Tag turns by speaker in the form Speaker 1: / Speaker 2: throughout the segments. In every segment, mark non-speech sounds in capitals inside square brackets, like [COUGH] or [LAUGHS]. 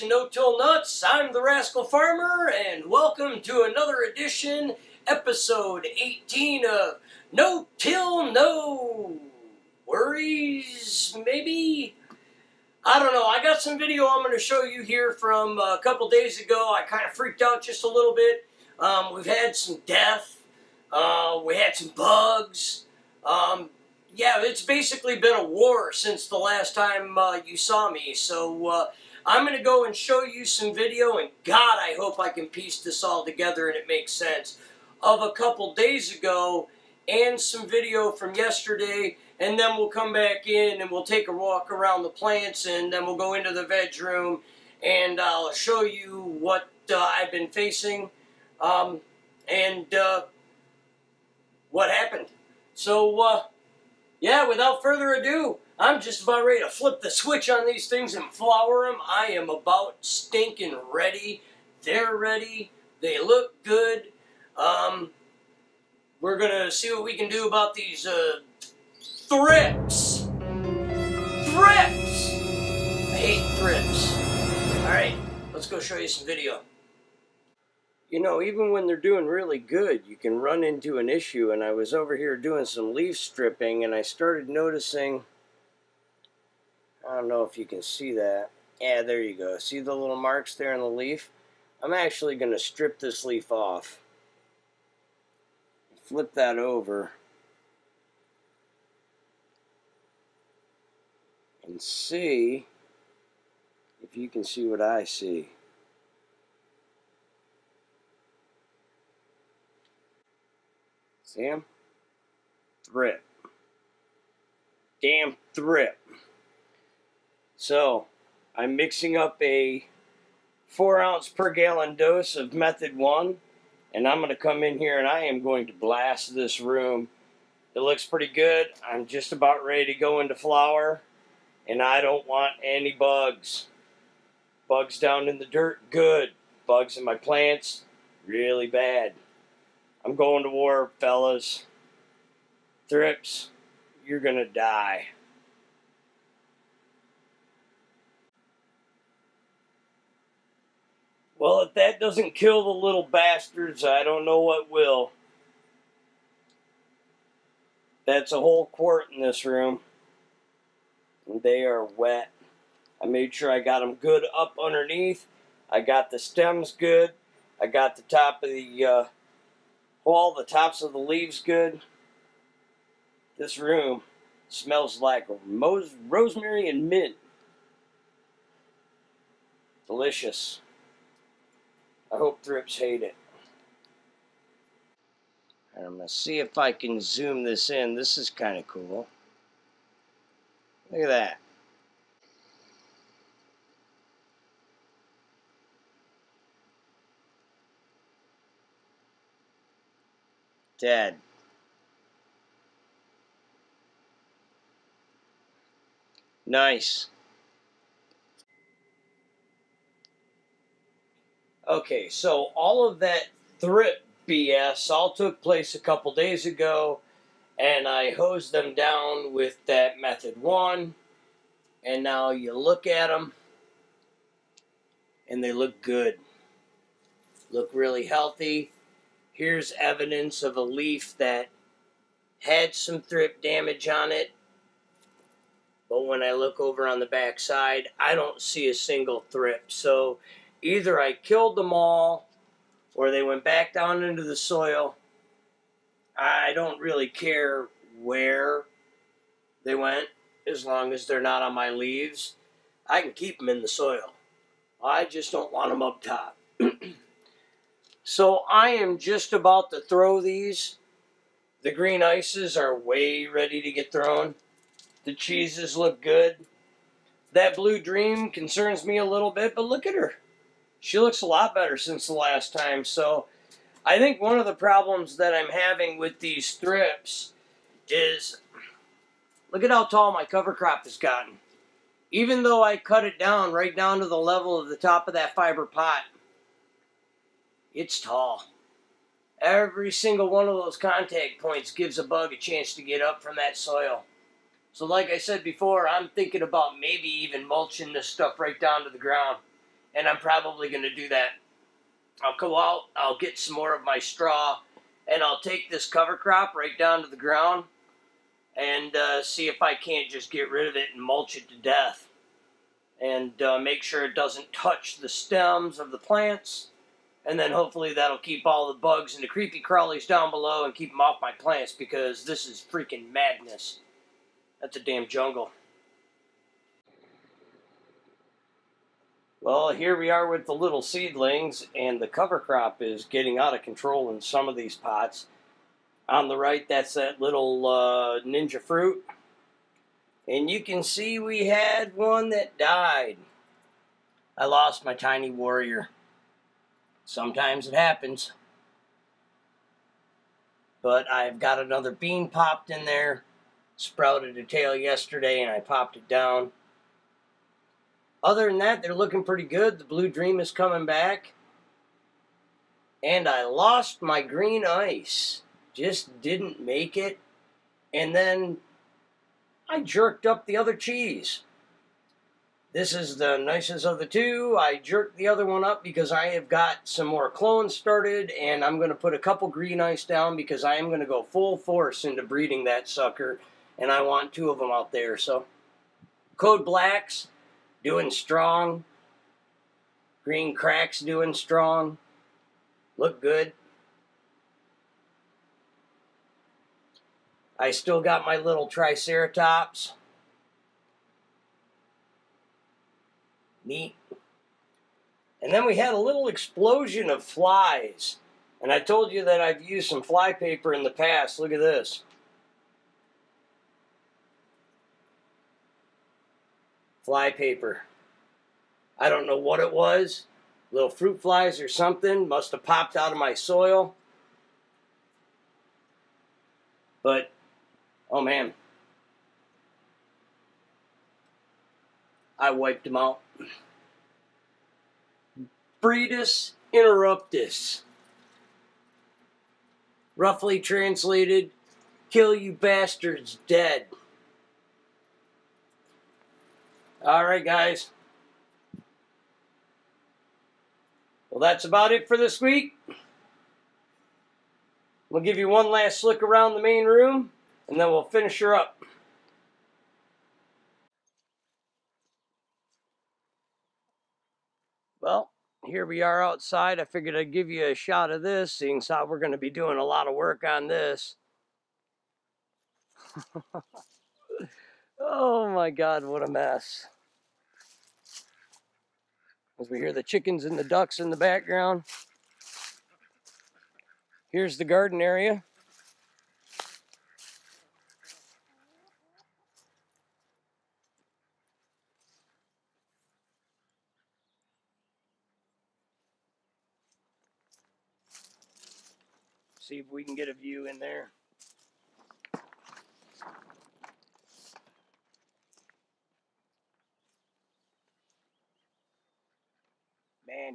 Speaker 1: And no-till nuts. I'm the Rascal Farmer, and welcome to another edition, episode 18 of No Till No Worries, maybe? I don't know. I got some video I'm going to show you here from a couple days ago. I kind of freaked out just a little bit. Um, we've had some death. Uh, we had some bugs. Um, yeah, it's basically been a war since the last time uh, you saw me. So uh, I'm going to go and show you some video, and God, I hope I can piece this all together and it makes sense, of a couple days ago and some video from yesterday, and then we'll come back in and we'll take a walk around the plants, and then we'll go into the veg room, and I'll show you what uh, I've been facing, um, and uh, what happened. So, uh, yeah, without further ado, I'm just about ready to flip the switch on these things and flower them. I am about stinking ready. They're ready. They look good. Um, we're going to see what we can do about these uh, thrips. Thrips! I hate thrips. Alright, let's go show you some video. You know, even when they're doing really good, you can run into an issue. And I was over here doing some leaf stripping, and I started noticing. I don't know if you can see that. Yeah, there you go. See the little marks there in the leaf? I'm actually going to strip this leaf off. Flip that over. And see if you can see what I see. See him? Thrip. Damn thrip. So, I'm mixing up a 4 ounce per gallon dose of Method 1. And I'm going to come in here and I am going to blast this room. It looks pretty good. I'm just about ready to go into flower. And I don't want any bugs. Bugs down in the dirt, good. Bugs in my plants, really bad. I'm going to war, fellas. Thrips, you're gonna die. Well, if that doesn't kill the little bastards, I don't know what will. That's a whole quart in this room. And they are wet. I made sure I got them good up underneath. I got the stems good. I got the top of the uh, all the tops of the leaves good. This room smells like rosemary and mint. Delicious. I hope thrips hate it. I'm going to see if I can zoom this in. This is kind of cool. Look at that. Dead. Nice. Okay, so all of that thrip BS all took place a couple days ago, and I hosed them down with that method one, and now you look at them, and they look good. Look really healthy Here's evidence of a leaf that had some thrip damage on it. But when I look over on the back side, I don't see a single thrip. So either I killed them all or they went back down into the soil. I don't really care where they went as long as they're not on my leaves. I can keep them in the soil. I just don't want them up top. [CLEARS THROAT] So I am just about to throw these. The green ices are way ready to get thrown. The cheeses look good. That blue dream concerns me a little bit, but look at her. She looks a lot better since the last time. So I think one of the problems that I'm having with these thrips is look at how tall my cover crop has gotten. Even though I cut it down right down to the level of the top of that fiber pot, it's tall. Every single one of those contact points gives a bug a chance to get up from that soil. So, like I said before, I'm thinking about maybe even mulching this stuff right down to the ground. And I'm probably going to do that. I'll go out, I'll get some more of my straw, and I'll take this cover crop right down to the ground and uh, see if I can't just get rid of it and mulch it to death. And uh, make sure it doesn't touch the stems of the plants. And then hopefully that'll keep all the bugs and the creepy crawlies down below and keep them off my plants because this is freaking madness. That's a damn jungle. Well, here we are with the little seedlings, and the cover crop is getting out of control in some of these pots. On the right, that's that little uh, ninja fruit. And you can see we had one that died. I lost my tiny warrior. Sometimes it happens. But I've got another bean popped in there. Sprouted a tail yesterday and I popped it down. Other than that, they're looking pretty good. The Blue Dream is coming back. And I lost my green ice. Just didn't make it. And then I jerked up the other cheese. This is the nicest of the two. I jerked the other one up because I have got some more clones started and I'm going to put a couple green ice down because I am going to go full force into breeding that sucker and I want two of them out there. So, Code Blacks, doing strong. Green cracks doing strong. Look good. I still got my little Triceratops. Neat. And then we had a little explosion of flies. And I told you that I've used some fly paper in the past. Look at this. Fly paper. I don't know what it was. Little fruit flies or something. Must have popped out of my soil. But, oh man. I wiped them out. Bredus interruptus. Roughly translated, kill you bastards dead. All right, guys. Well, that's about it for this week. We'll give you one last look around the main room, and then we'll finish her up. Well, here we are outside. I figured I'd give you a shot of this, seeing how we're going to be doing a lot of work on this. [LAUGHS] Oh my God, what a mess. As we hear the chickens and the ducks in the background. Here's the garden area. See if we can get a view in there.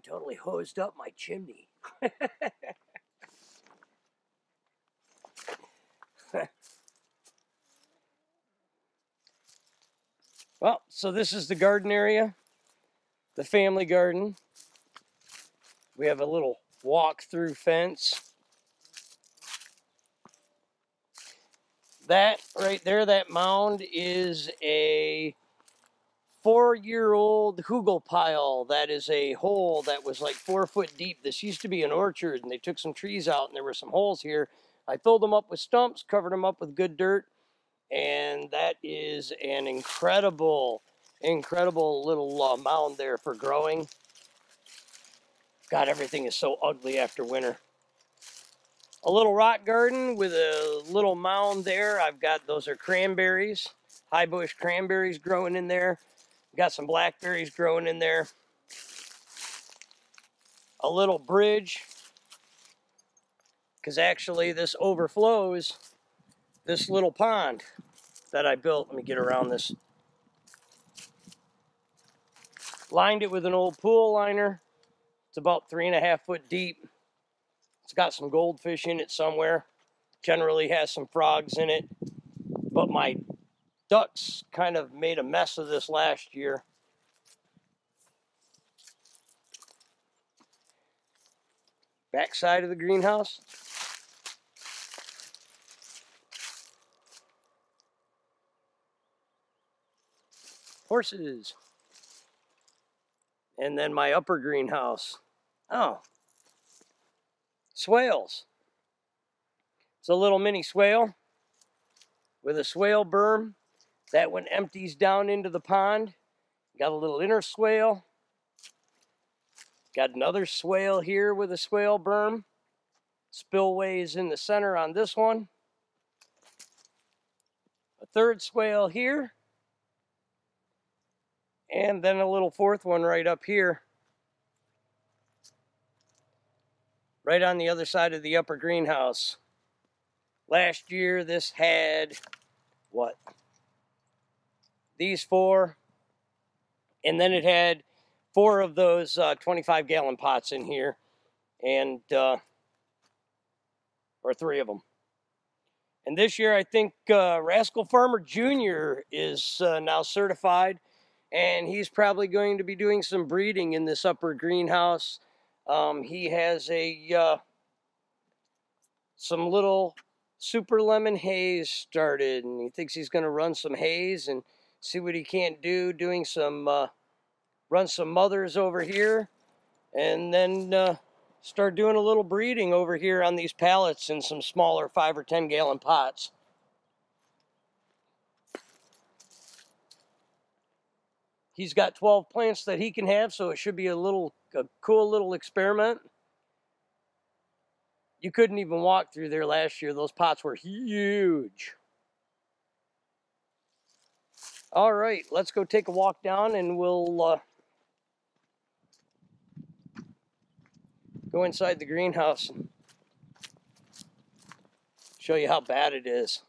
Speaker 1: Totally hosed up my chimney. [LAUGHS] well, so this is the garden area, the family garden. We have a little walk-through fence. That right there, that mound is a four-year-old hugelpile that is a hole that was like four foot deep. This used to be an orchard, and they took some trees out, and there were some holes here. I filled them up with stumps, covered them up with good dirt, and that is an incredible, incredible little uh, mound there for growing. God, everything is so ugly after winter. A little rock garden with a little mound there. I've got, those are cranberries, high bush cranberries growing in there. Got some blackberries growing in there. A little bridge, because actually this overflows this little pond that I built. Let me get around this. Lined it with an old pool liner. It's about three and a half foot deep. It's got some goldfish in it somewhere. Generally has some frogs in it. But my ducks kind of made a mess of this last year. Back side of the greenhouse. Horses. And then my upper greenhouse. Oh, swales. It's a little mini swale with a swale berm. That one empties down into the pond. Got a little inner swale. Got another swale here with a swale berm. Spillway is in the center on this one. A third swale here. And then a little fourth one right up here. Right on the other side of the upper greenhouse. Last year, this had what? These four. And then it had four of those uh, 25 gallon pots in here. And, uh, or three of them. And this year, I think uh, Rascal Farmer Jr. is uh, now certified. And he's probably going to be doing some breeding in this upper greenhouse. Um, he has a uh, some little super lemon haze started, and he thinks he's going to run some haze and see what he can't do. Doing some uh, run some mothers over here, and then uh, start doing a little breeding over here on these pallets in some smaller five or ten gallon pots. He's got 12 plants that he can have, so it should be a little a cool little experiment. You couldn't even walk through there last year. Those pots were huge. All right, let's go take a walk down and we'll uh, go inside the greenhouse and show you how bad it is.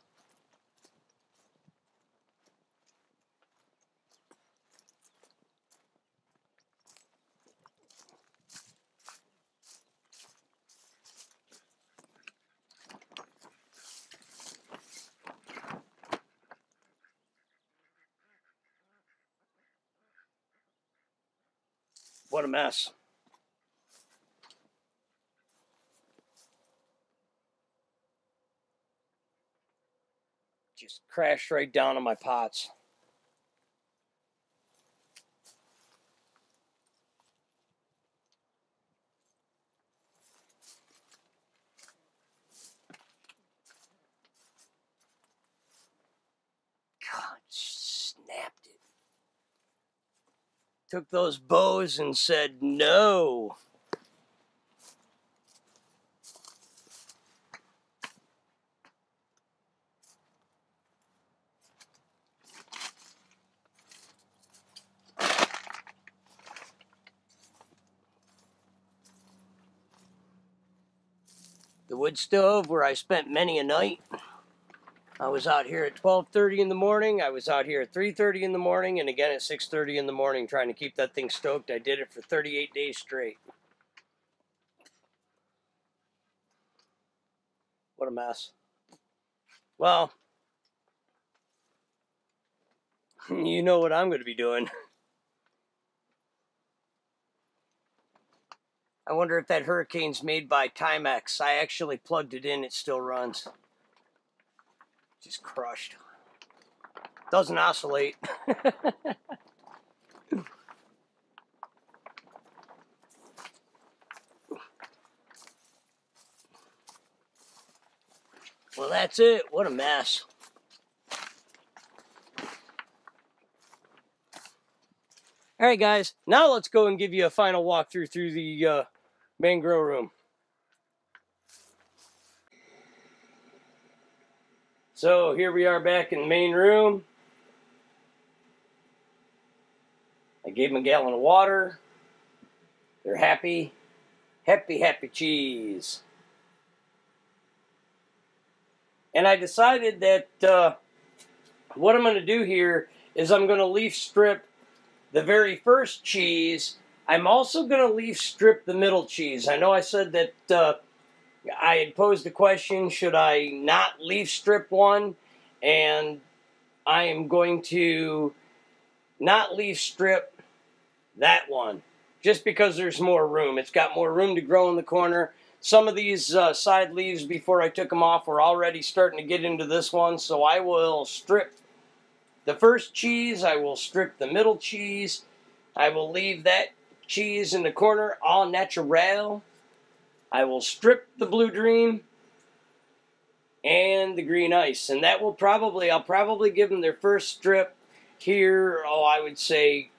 Speaker 1: What a mess. Just crashed right down on my pots. Took those bows and said no. The wood stove where I spent many a night. I was out here at 12:30 in the morning. I was out here at 3:30 in the morning, and again at 6:30 in the morning, trying to keep that thing stoked. I did it for 38 days straight. What a mess. Well, [LAUGHS] you know what I'm going to be doing. [LAUGHS] I wonder if that hurricane's made by Timex. I actually plugged it in, it still runs. Just crushed. Doesn't oscillate. [LAUGHS] well, that's it. What a mess. All right, guys. Now let's go and give you a final walkthrough through the uh, main grow room. So here we are back in the main room. I gave them a gallon of water. They're happy. Happy, happy cheese. And I decided that uh, what I'm going to do here is I'm going to leaf strip the very first cheese. I'm also going to leaf strip the middle cheese. I know I said that uh, I had posed the question, should I not leaf strip one? And I am going to not leaf strip that one just because there's more room. It's got more room to grow in the corner. Some of these uh, side leaves before I took them off were already starting to get into this one, so I will strip the first cheese, I will strip the middle cheese, I will leave that cheese in the corner all natural. I will strip the blue dream and the green ice, and that will probably, I'll probably give them their first strip here, oh, I would say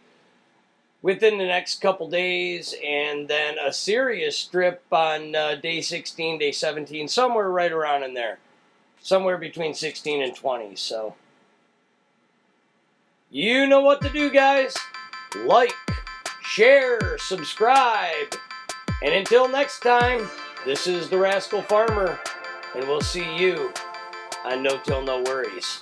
Speaker 1: within the next couple days, and then a serious strip on uh, day 16, day 17, somewhere right around in there. Somewhere between 16 and 20. So, you know what to do, guys. Like, share, subscribe. And until next time, this is the Rascal Farmer, and we'll see you on No Till No Worries.